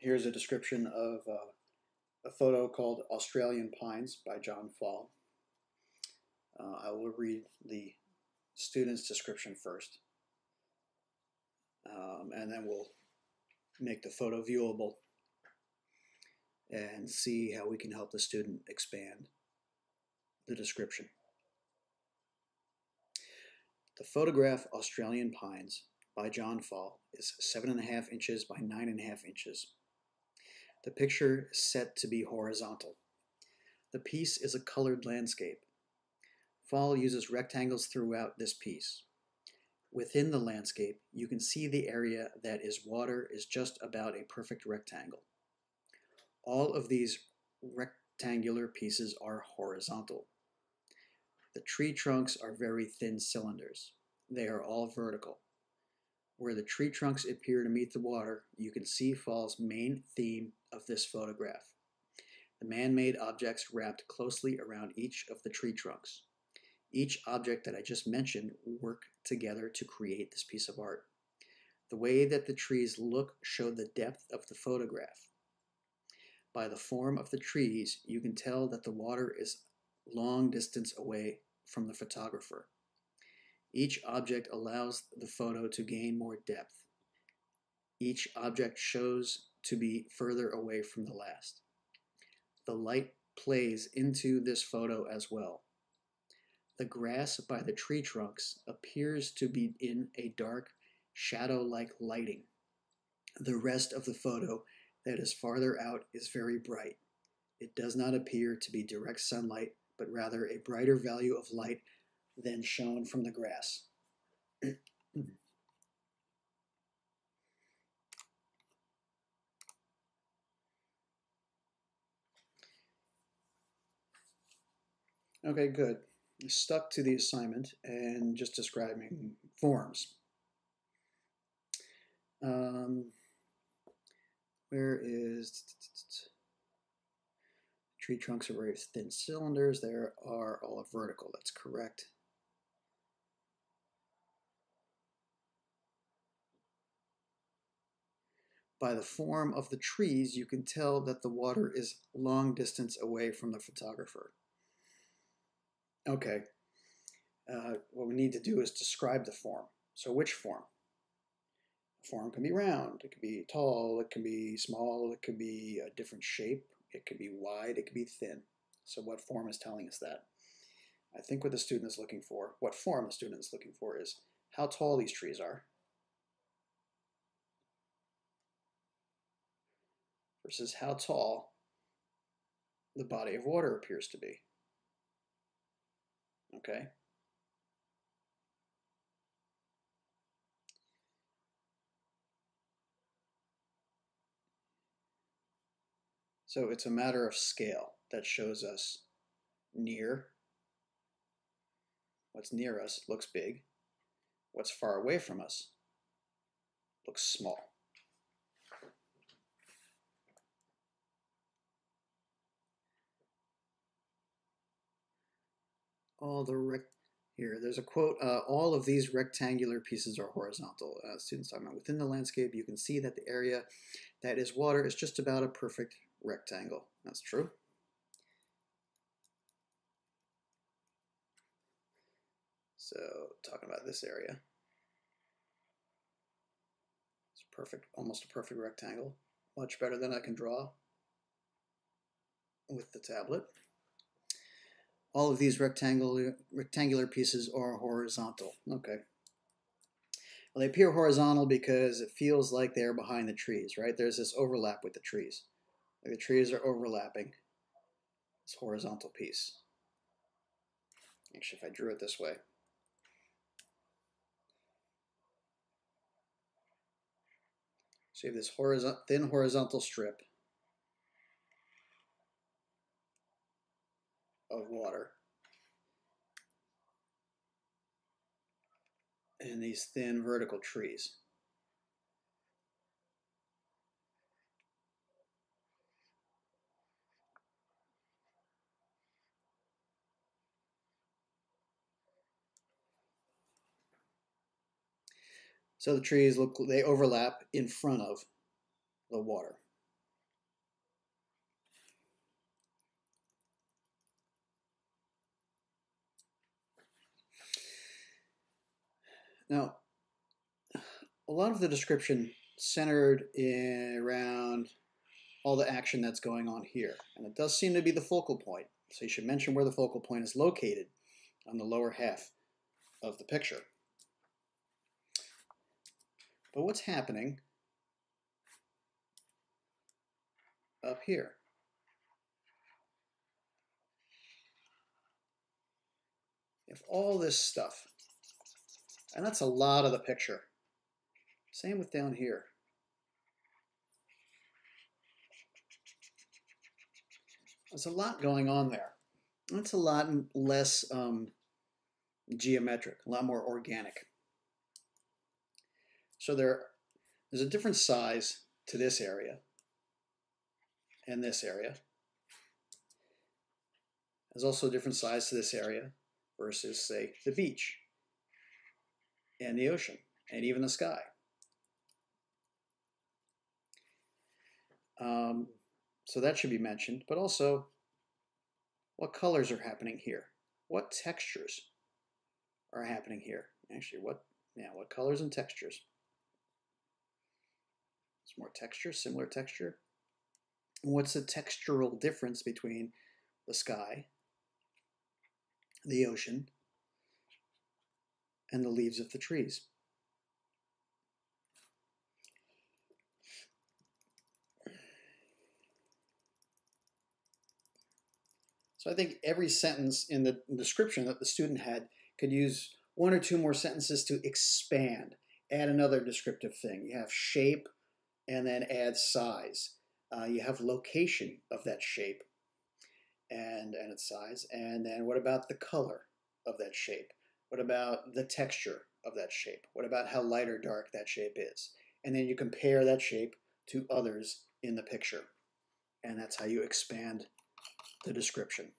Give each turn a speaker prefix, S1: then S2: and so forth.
S1: here's a description of uh, a photo called Australian Pines by John Pfahl. Uh, I will read the student's description first, um, and then we'll make the photo viewable and see how we can help the student expand the description. The photograph Australian Pines by John Pfahl is 7.5 inches by 9.5 inches. The picture is set to be horizontal. The piece is a colored landscape. Pfahl uses rectangles throughout this piece. Within the landscape, you can see the area that is water is just about a perfect rectangle. All of these rectangular pieces are horizontal. The tree trunks are very thin cylinders. They are all vertical. Where the tree trunks appear to meet the water, you can see Pfahl's main theme of this photograph. The man-made objects wrapped closely around each of the tree trunks. Each object that I just mentioned work together to create this piece of art. The way that the trees look show the depth of the photograph. By the form of the trees, you can tell that the water is long distance away from the photographer. Each object allows the photo to gain more depth. Each object shows to be further away from the last. The light plays into this photo as well. The grass by the tree trunks appears to be in a dark, shadow-like lighting. The rest of the photo that is farther out is very bright. It does not appear to be direct sunlight, but rather a brighter value of light than shown from the grass. okay, good. Stuck to the assignment and just describing forms. Um, where is tree trunks are very thin cylinders? There are all vertical. That's correct. By the form of the trees, you can tell that the water is long distance away from the photographer. Okay, uh, what we need to do is describe the form. So which form? A form can be round, it can be tall, it can be small, it can be a different shape, it can be wide, it can be thin. So what form is telling us that? I think what the student is looking for, what form the student is looking for is how tall these trees are. versus how tall the body of water appears to be. Okay? So it's a matter of scale that shows us near. What's near us looks big. What's far away from us looks small. All the rec here. There's a quote, uh, all of these rectangular pieces are horizontal. Uh, students talking about within the landscape, you can see that the area that is water is just about a perfect rectangle. That's true. So talking about this area. It's perfect, almost a perfect rectangle. Much better than I can draw with the tablet all of these rectangular, rectangular pieces are horizontal. Okay. Well, they appear horizontal because it feels like they're behind the trees, right? There's this overlap with the trees. Like the trees are overlapping this horizontal piece. Actually, if I drew it this way. So you have this horizon thin horizontal strip of water. And these thin vertical trees. So the trees look, they overlap in front of the water. Now, a lot of the description centered around all the action that's going on here. And it does seem to be the focal point. So you should mention where the focal point is located on the lower half of the picture. But what's happening up here? If all this stuff, and that's a lot of the picture, same with down here. There's a lot going on there. That's a lot less um, geometric, a lot more organic. So there, there's a different size to this area and this area. There's also a different size to this area versus, say, the beach and the ocean and even the sky. Um, so that should be mentioned, but also what colors are happening here? What textures are happening here? Actually, what, yeah, what colors and textures? It's more texture, similar texture. And what's the textural difference between the sky, the ocean, and the leaves of the trees? So I think every sentence in the description that the student had could use one or two more sentences to expand, add another descriptive thing. You have shape and then add size. Uh, you have location of that shape and, and its size. And then what about the color of that shape? What about the texture of that shape? What about how light or dark that shape is? And then you compare that shape to others in the picture. And that's how you expand the description.